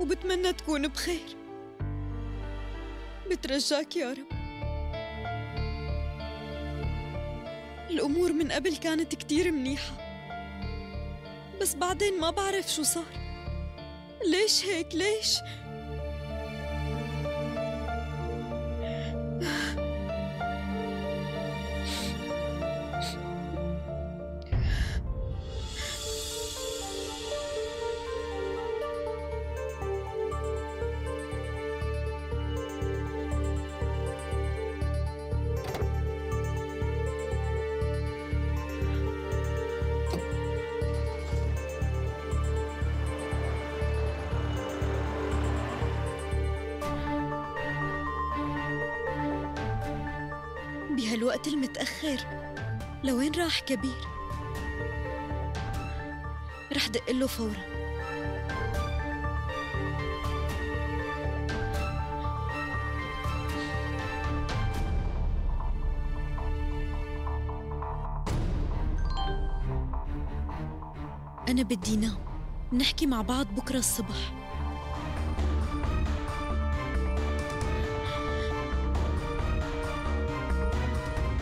وبتمنى تكون بخير. بترجاك يا رب. الأمور من قبل كانت كتير منيحة. بس بعدين ما بعرف شو صار. ليش هيك؟ ليش؟ بهالوقت المتأخر. لوين راح كبير؟ رح دق له فورا. أنا بدي نام. نحكي مع بعض بكرة الصبح.